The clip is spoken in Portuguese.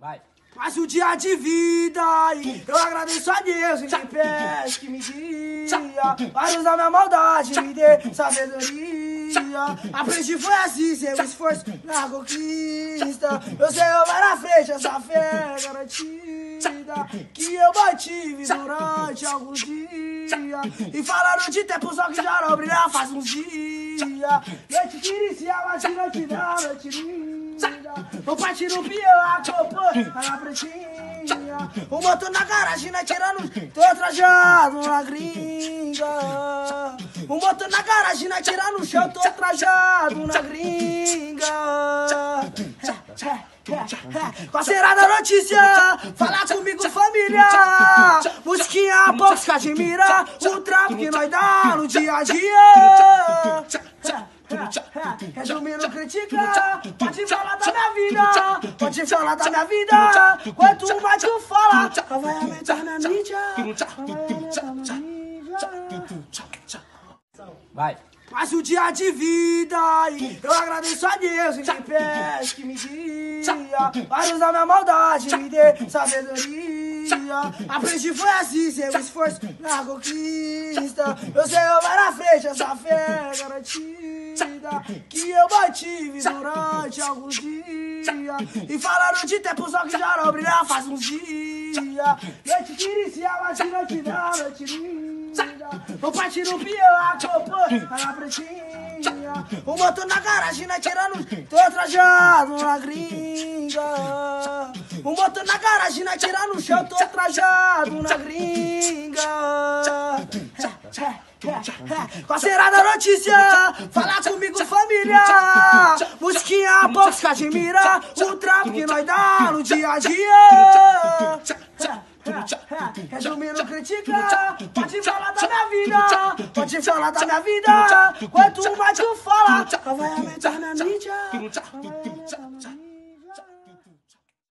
Vai. Mas o dia de vida, e eu agradeço a Deus e me pede que me guia. Vai usar minha maldade, me dê sabedoria. Aprendi foi assim, seu esforço na conquista. Eu sei eu vai na frente, essa fé é garantida. Que eu mantive durante alguns dias. E falando de tempo, só que já não brilha faz uns dias. Noite que inicia, mas noite da noite linda. O pai no pião, a copa na pretinha. O motor na garagem, né, tirando, tô trajado na gringa. O motor na garagem, né, tirando no chão, tô trajado na gringa. Parceira da notícia, fala comigo família Musiquinha, que admira O trampo que nós dá no dia a dia Resumindo, critica, pode falar da minha vida, pode falar da minha vida. Quanto mais tu fala, vai aumentar minha mídia. Vai. Mas o dia de vida, eu agradeço a Deus e me pede que me guia. Vai usar minha maldade, me dê sabedoria. Aprendi foi assim, seu esforço na conquista. Eu sei eu vai na frente, essa fé é garantida. Que eu mantive durante alguns dias. E falaram de tempo, só que já não brilha faz uns dias. Noite que inicia, mas noite da noite linda. O pai tira o pião, a copa na pretinha. O motor na garagem, né, tirando, tô trajado na gringa. O motor na garagem, né, tirando no chão, tô trajado na gringa. Parceira da notícia, fala comigo família Musiquinha, poucos que admira O trampo que nós dá no dia a dia Resumindo, critica, pode falar da minha vida, pode falar da minha vida. Quanto mais tu fala, vai aumentar minha mídia.